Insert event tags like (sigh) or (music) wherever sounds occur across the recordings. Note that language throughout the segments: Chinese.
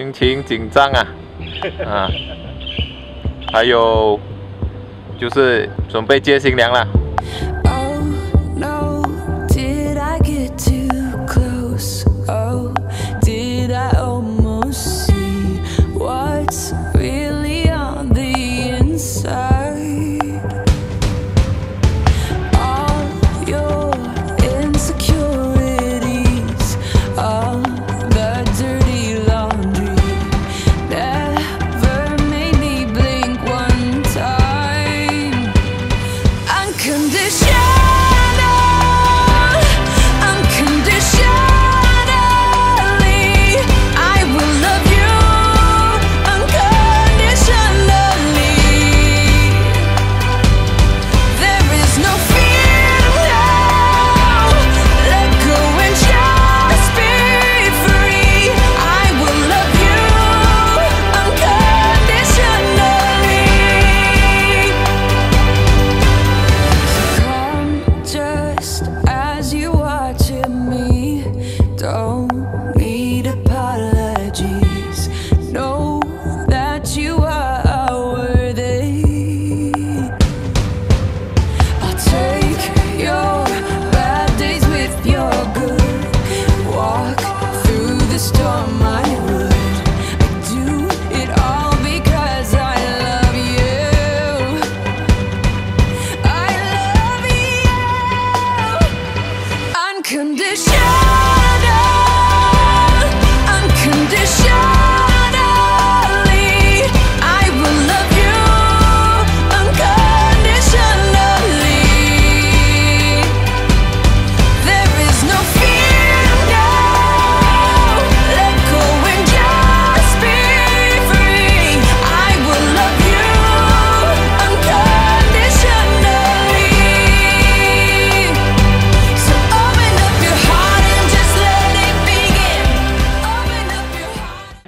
心情紧张啊，啊，还有就是准备接新娘了。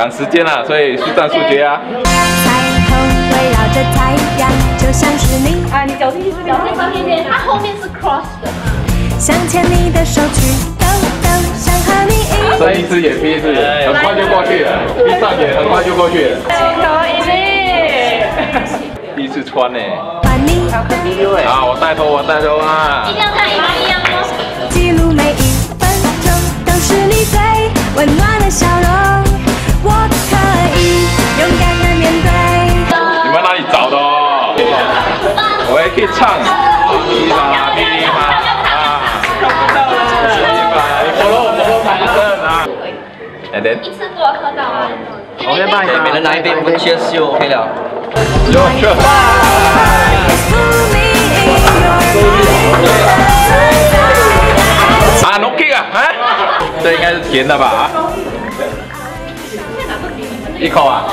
赶时间了，所以速战速决啊！彩虹围绕着太阳，就像是你。啊，你脚踢是脚踢方便点，它后面是 cross 的。想牵你的手去兜兜，想和你一。睁一只眼闭一只眼，很快就过去了。闭上眼，很快就过去了。可以第一次穿呢。好，我带头，我带头啊。一定要看一模一样哦。记录每一分钟，都是你最温暖的笑容。勇敢的面对。你们哪里找的哦？我也可以唱。噼啪噼啪。一次给我喝到啊！我先帮你，每人拿一杯，我们 cheers 就 OK 了。有 cheers。啊，no kick 啊！啊，这应该是甜的吧？啊 (laughs) 啊，一口啊，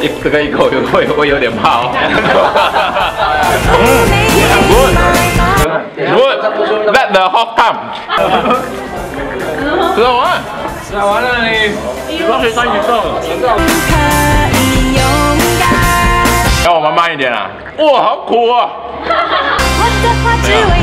一这个一口有会会有点怕哦。Good. Let the hot come. 知道吗？吃完了你，落水三宇宙。让我们慢一点啊！哇，好苦啊！(laughs)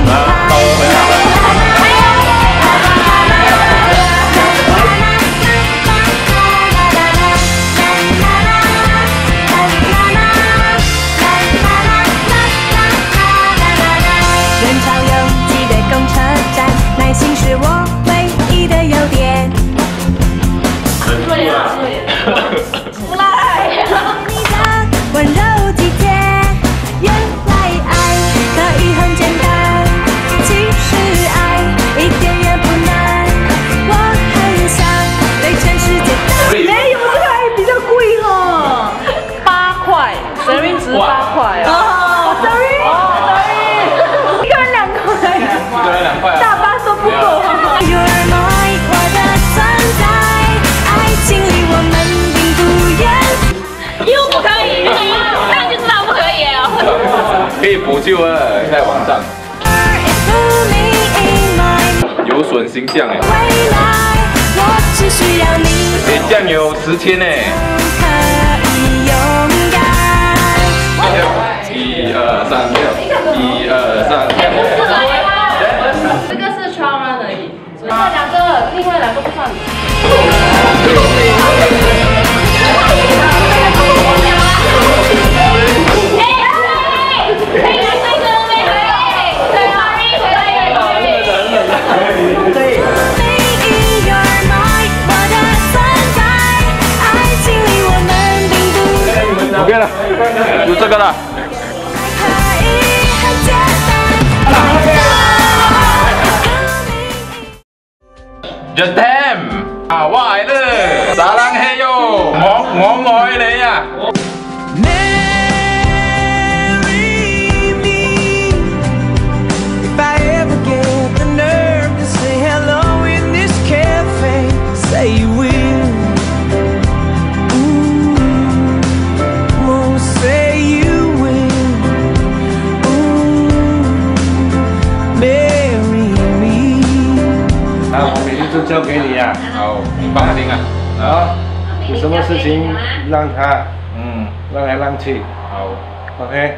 有损形象哎。哎，酱油十千哎。一二三六，一就这个了。Just damn，啊，我爱你，撒浪嘿哟，我我爱你呀。交给你呀，好，你放心啊。好，有什么事情让他，嗯，让来让去。好，OK。